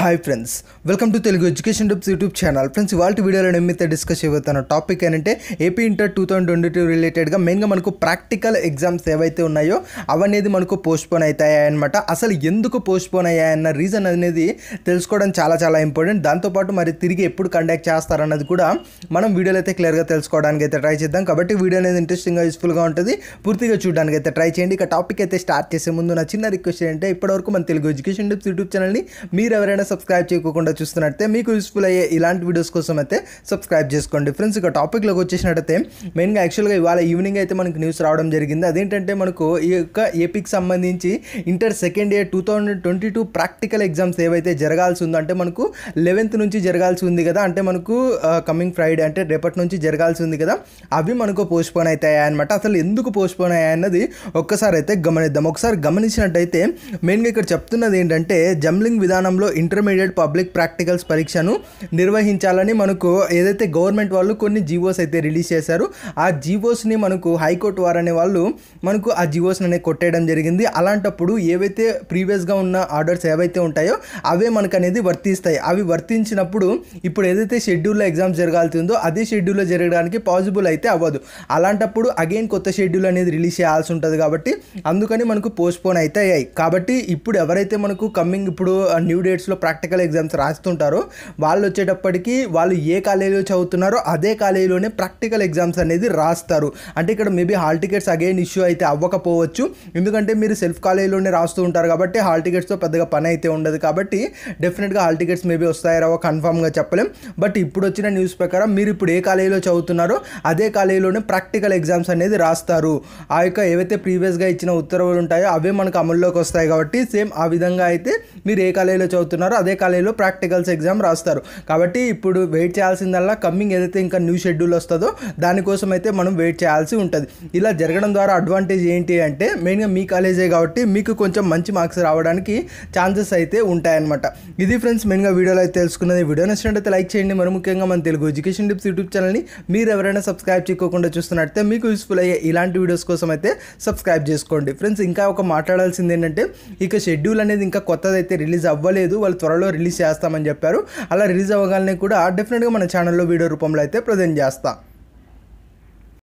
Hi friends welcome to Telugu education tips YouTube channel friends ఇవాళ వీడియోలో నేను మీతో డిస్కస్ చేయబోతున్న టాపిక్ ఏంటంటే AP inter two thousand twenty two రిలేటెడ్గా మెయిన్గా మనకు ప్రాక్టికల్ ఎగ్జామ్స్ ఏవైతే ఉన్నాయో అవనేది మనకు పోస్ట్పోన్ అవుతాయన్నమాట. అసలు ఎందుకు పోస్ట్పోన్ అయ్యాయన్న రీజన్ అనేది తెలుసుకోవడం చాలా చాలా ఇంపార్టెంట్ దాంతోపాటు మరి తిరిగి ఎప్పుడు కండక్ట్ చేస్తారన్నది కూడా మనం వీడియోలో అయితే క్లియర్గా తెలుసుకోవడానికి అయితే ట్రై చేద్దాం. కాబట్టి వీడియో అనేది ఇంట్రెస్టింగ్గా యూస్ఫుల్గా ఉంటుంది. పూర్తిగా చూడడానికి అయితే ట్రై చేయండి. ఇక టాపిక్ అయితే స్టార్ట్ చేసే ముందు నా చిన్న రిక్వెస్ట్ ఏంటంటే ఇప్పటివరకు మన తెలుగు ఎడ్యుకేషన్ టిప్స్ యూట్యూబ్ ఛానల్ని మీరు ఎవరైనా సబ్స్క్రైబ్ చేయకుండా చూస్తున్నట్టే మీకు యూస్ఫుల్ అయ్యే ఇలాంటి వీడియోస్ కోసం అయితే సబ్స్క్రైబ్ చేసుకోండి. ఫ్రెండ్స్ ఇక టాపిక్లోకి వచ్చేసినట్టయితే మెయిన్గా యాక్చువల్గా ఇవాళ ఈవినింగ్ అయితే మనకు న్యూస్ రావడం జరిగింది. అదేంటంటే మనకు ఈ యొక్క ఏపీకి సంబంధించి inter second year two thousand twenty two practical exams ఏవైతే జరగాల్సి ఉందో అంటే మనకు లెవెన్త్ నుంచి జరగాల్సి ఉంది కదా అంటే మనకు కమింగ్ ఫ్రైడే అంటే రేపటి నుంచి జరగాల్సి ఉంది కదా అవి మనకు పోస్ట్పోన్ అవుతాయి అనమాట అసలు ఎందుకు పోస్ట్పోన్ అయ్యాయన్నది ఒక్కసారి అయితే గమనిద్దాం. ఒకసారి గమనించినట్టయితే మెయిన్గా ఇక్కడ చెప్తున్నది ఏంటంటే జంబ్లింగ్ విధానంలో ఇంటర్మీడియట్ పబ్లిక్ ప్రాక్టికల్స్ పరీక్షను నిర్వహించాలని మనకు ఏదైతే గవర్నమెంట్ వాళ్ళు కొన్ని జీవోస్ అయితే రిలీజ్ చేశారు ఆ జీవోస్ని మనకు హైకోర్టు అనే వాళ్ళు మనకు ఆ జీవోస్ని అనేది కొట్టేయడం జరిగింది. అలాంటప్పుడు ఏవైతే ప్రీవియస్గా ఉన్న ఆర్డర్స్ ఏవైతే ఉంటాయో అవే మనకు అనేది వర్తిస్తాయి. అవి వర్తించినప్పుడు ఇప్పుడు ఏదైతే షెడ్యూల్లో ఎగ్జామ్స్ జరగాల్సి ఉందో అదే షెడ్యూల్లో జరగడానికి పాసిబుల్ అయితే అవ్వదు. అలాంటప్పుడు అగైన్ కొత్త షెడ్యూల్ అనేది రిలీజ్ చేయాల్సి ఉంటుంది కాబట్టి అందుకని మనకు పోస్ట్పోన్ అయితే అయ్యాయి. కాబట్టి ఇప్పుడు ఎవరైతే మనకు కమ్మింగ్ ఇప్పుడు న్యూ డేట్స్లో ప్రాక్టికల్ ఎగ్జామ్స్ రాస్తుంటారో. వాళ్ళు వచ్చేటప్పటికి వాళ్ళు ఏ కాలేజీలో చదువుతున్నారో అదే కాలేజీలోనే ప్రాక్టికల్ ఎగ్జామ్స్ అనేది రాస్తారు. అంటే ఇక్కడ maybe hall tickets again issue అయితే అవ్వకపోవచ్చు. ఎందుకంటే మీరు సెల్ఫ్ కాలేజీలోనే రాస్తూ ఉంటారు కాబట్టి హాల్ టికెట్స్తో పెద్దగా పని అయితే ఉండదు కాబట్టి డెఫినెట్గా హాల్ టికెట్స్ మేబీ వస్తాయో రావో కన్ఫామ్గా చెప్పలేం. బట్ ఇప్పుడు వచ్చిన న్యూస్ ప్రకారం మీరు ఇప్పుడు ఏ కాలేజీలో చదువుతున్నారో అదే కాలేజీలోనే ప్రాక్టికల్ ఎగ్జామ్స్ అనేది రాస్తారు. ఆ యొక్క ఏవైతే ప్రీవియస్గా ఇచ్చిన ఉత్తర్వులు ఉంటాయో అవే మనకు అమల్లోకి వస్తాయి కాబట్టి సేమ్ ఆ విధంగా అయితే మీరు ఏ కాలేజీలో చదువుతున్నారో అదే కాలేజీలో ప్రాక్టికల్స్ ఎగ్జామ్ రాస్తారు. కాబట్టి ఇప్పుడు వెయిట్ చేయాల్సిందల్లా కమ్మింగ్ ఏదైతే ఇంకా న్యూ షెడ్యూల్ వస్తుందో దానికోసం అయితే మనం వెయిట్ చేయాల్సి ఉంటుంది. ఇలా జరగడం ద్వారా అడ్వాంటేజ్ ఏంటి అంటే మెయిన్గా మీ కాలేజే కాబట్టి మీకు కొంచెం మంచి మార్క్స్ రావడానికి ఛాన్సెస్ అయితే ఉంటాయన్నమాట. ఇది ఫ్రెండ్స్ మెయిన్గా వీడియోలో అయితే తెలుసుకున్నది. వీడియో నచ్చినట్టయితే లైక్ చేయండి. మరి ముఖ్యంగా మన తెలుగు ఎడ్యుకేషన్ టిప్స్ యూట్యూబ్ ఛానల్ని మీరు ఎవరైనా సబ్స్క్రైబ్ చేయకుండా చూస్తున్నట్టయితే మీకు యూస్ఫుల్ అయ్యే ఇలాంటి వీడియోస్ కోసం అయితే సబ్స్క్రైబ్ చేసుకోండి. ఫ్రెండ్స్ ఇంకా ఒక మాట్లాడాల్సింది ఏంటంటే ఇక షెడ్యూల్ అనేది ఇంకా కొత్తది అయితే రిలీజ్ అవ్వలేదు వాళ్ళు త్వరలో రిలీజ్ చేస్తామని చెప్పారు. అలా రిలీజ్ అవ్వగానే కూడా డెఫినెట్గా మన ఛానల్లో వీడియో రూపంలో అయితే ప్రజెంట్ చేస్తా.